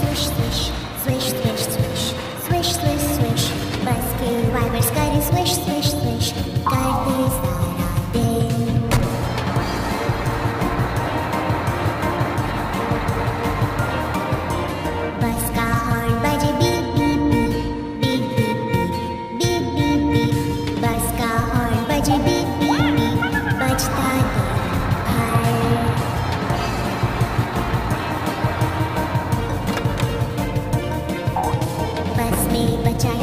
swish, swish, swish, swish, swish, swish, swish, swish. बस के vibers कर swish, swish, swish, करते सारा दिन. Bye. but I